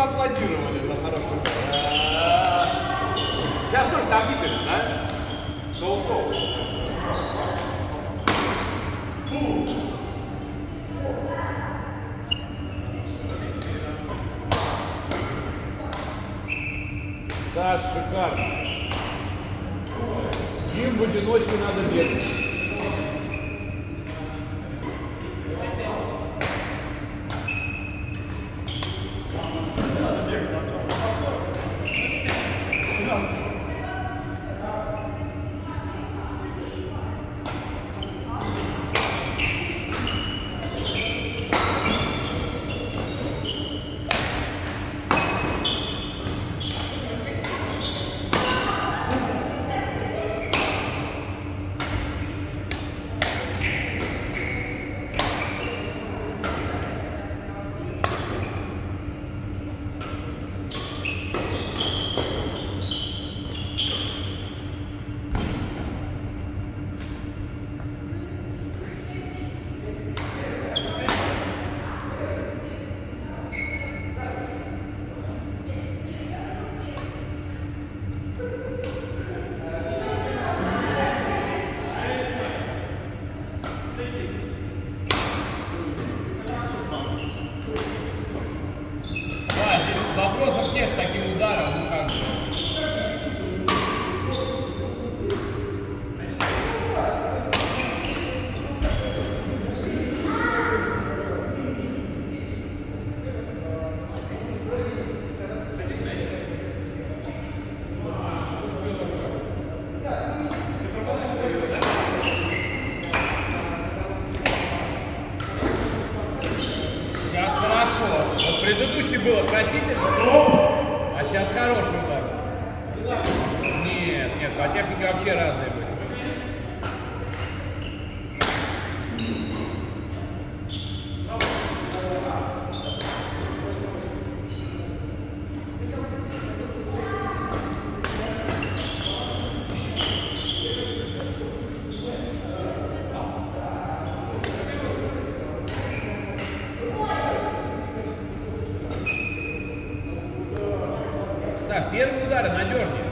поаплодировали на хорошем. Э, сейчас тоже там видно, Саш, первые удары надежнее.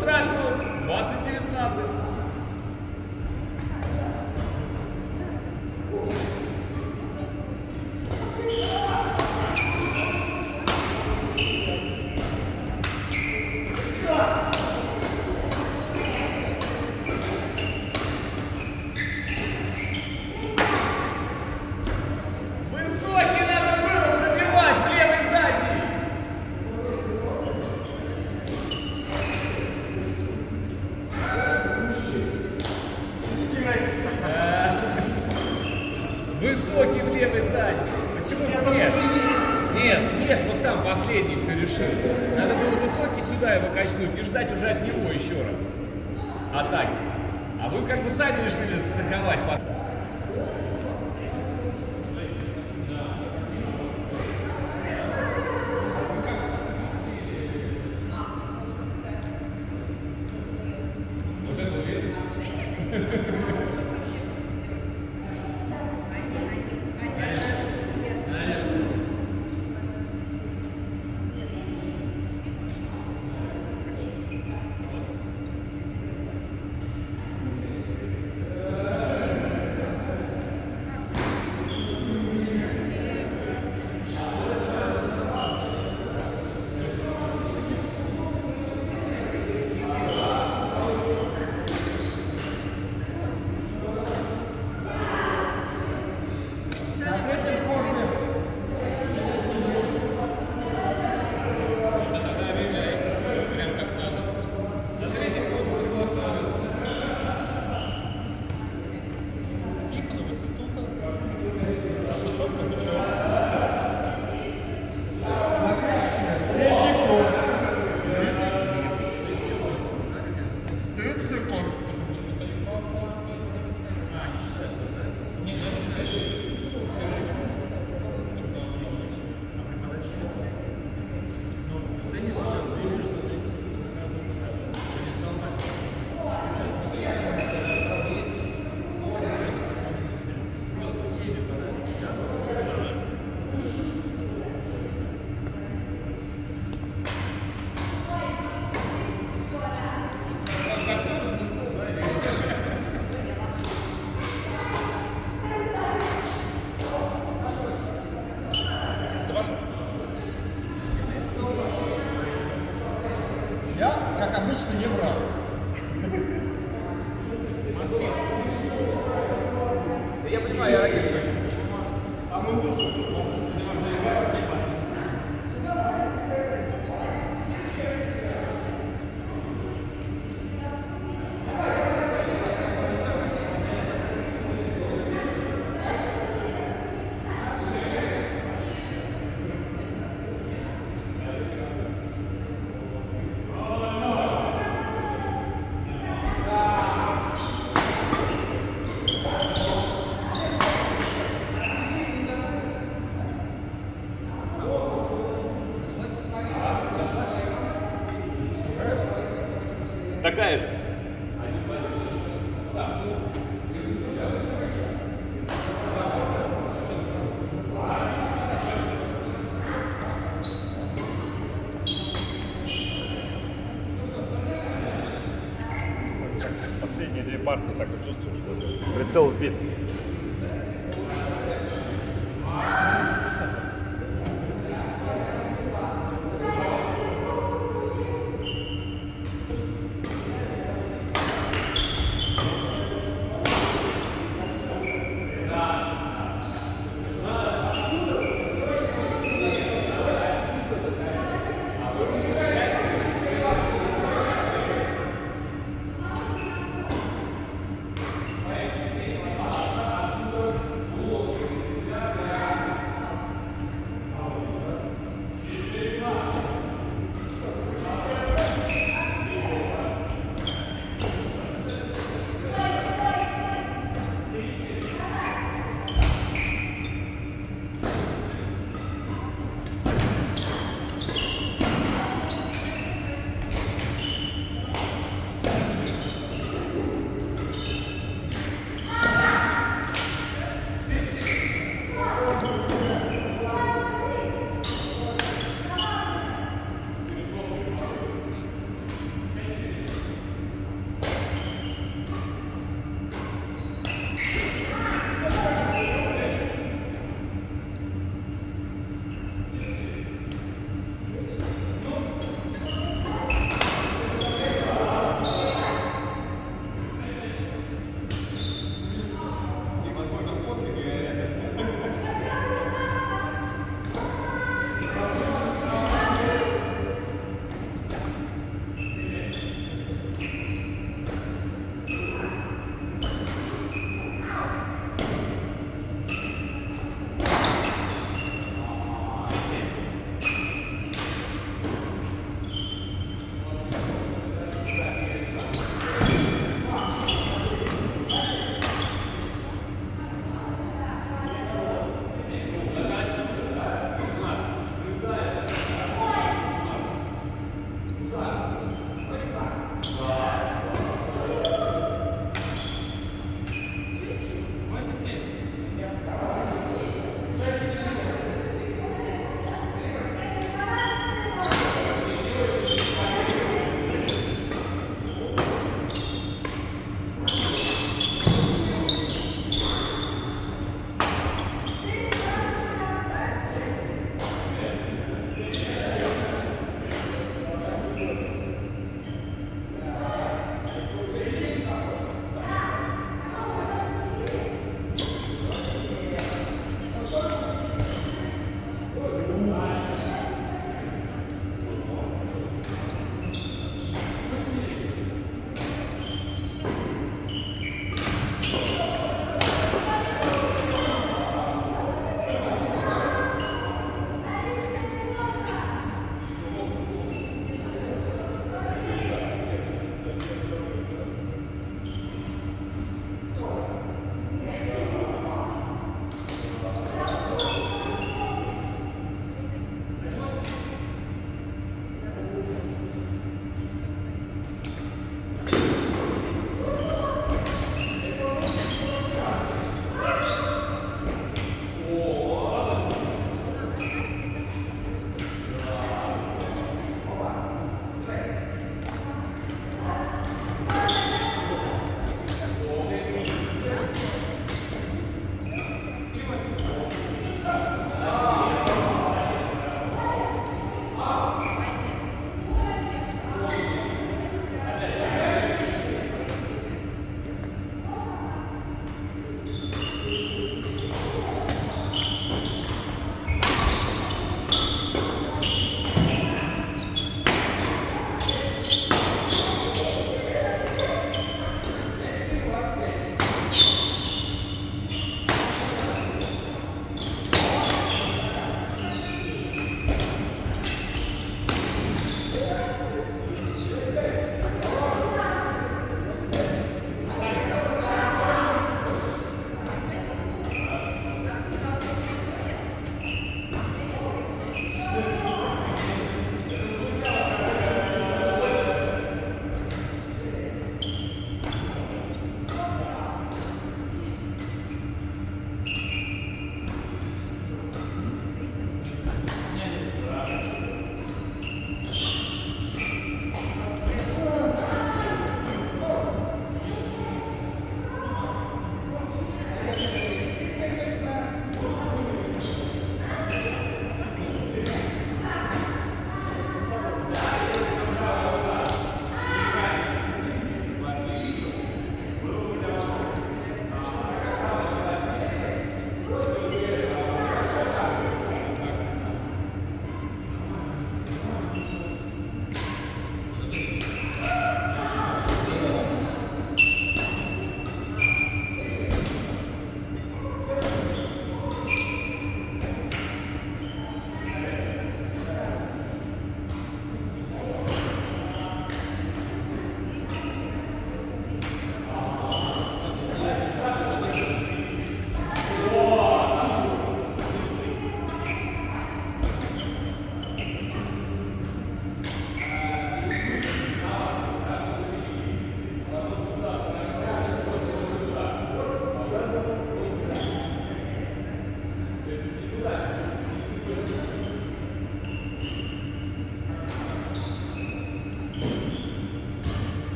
Страшного. 20-19. как обычно, не врал.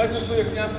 Дальше что я князь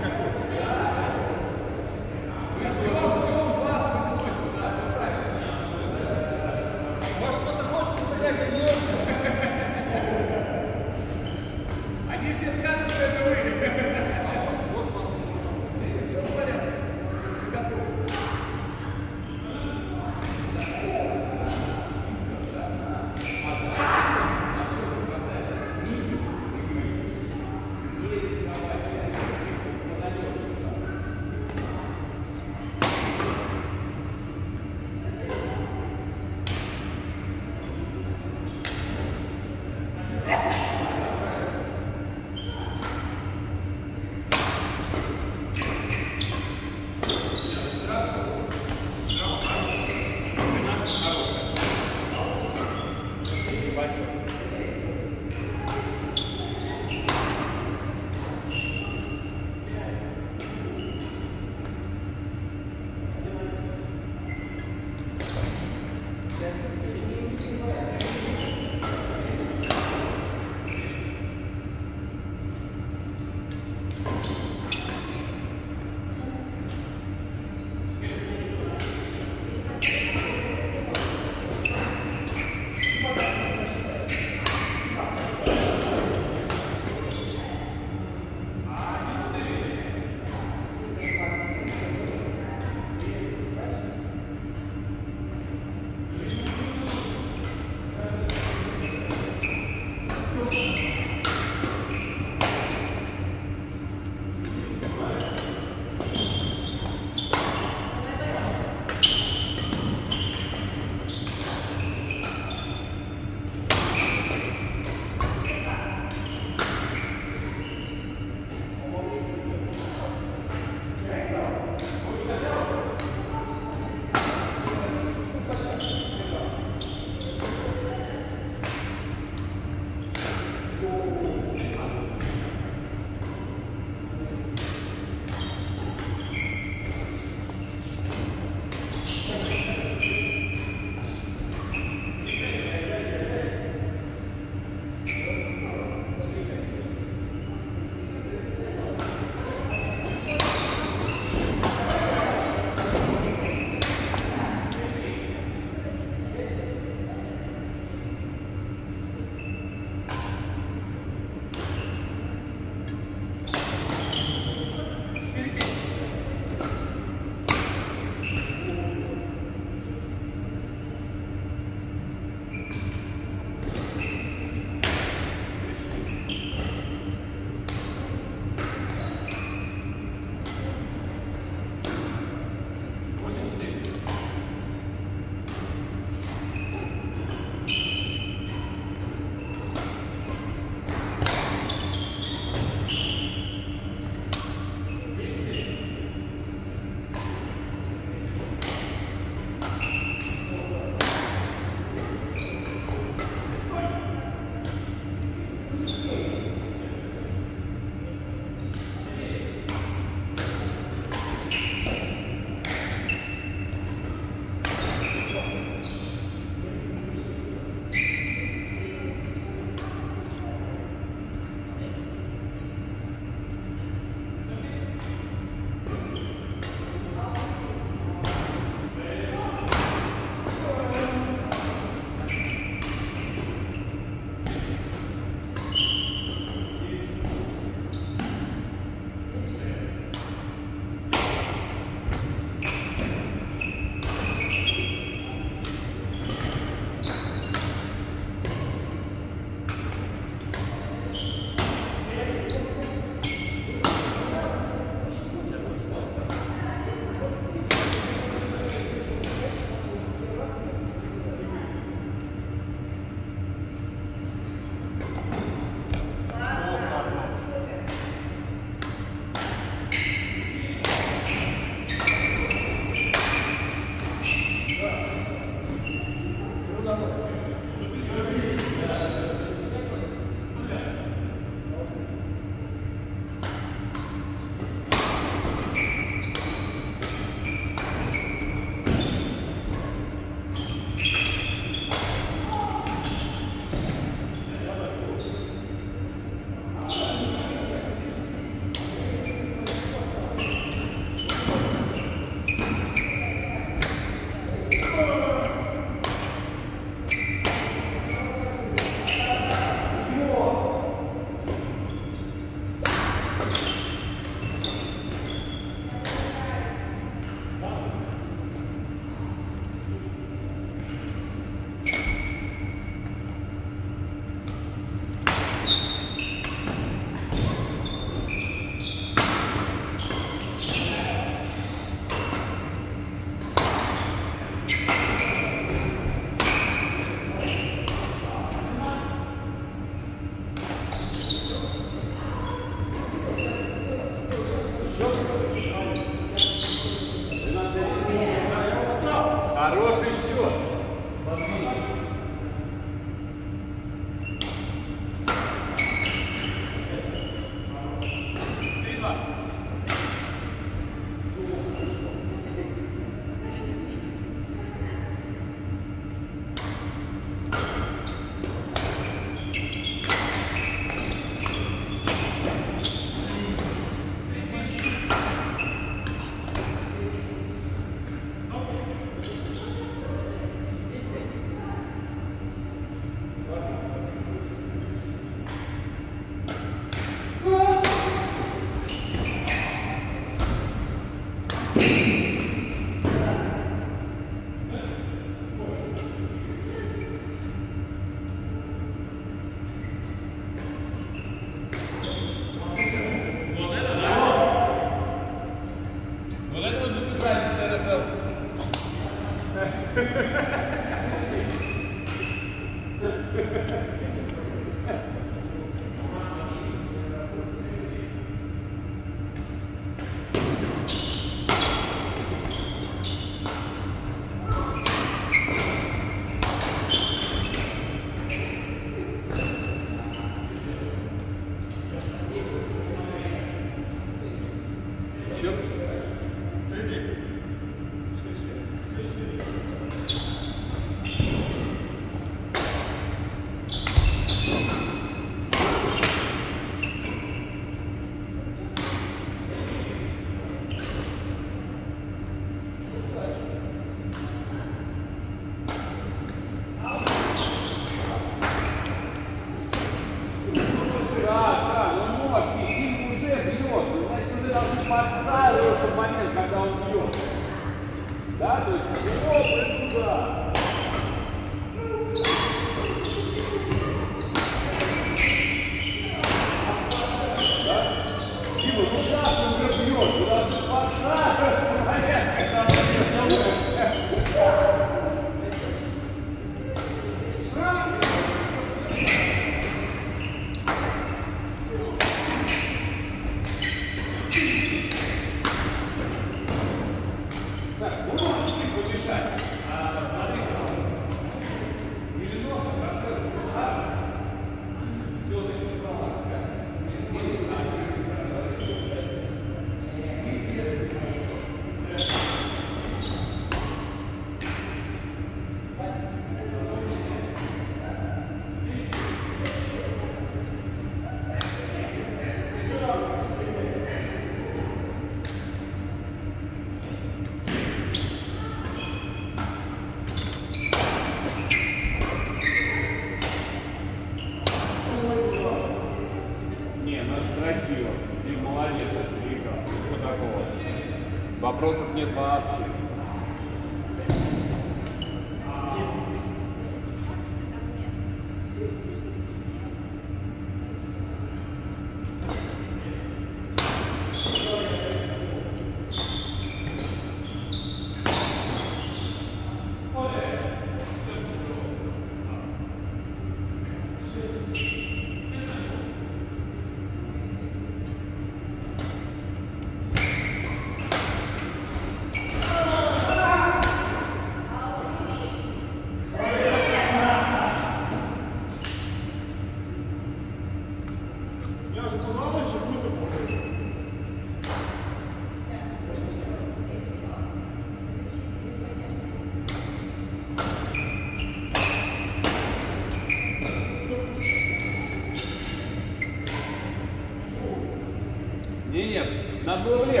doble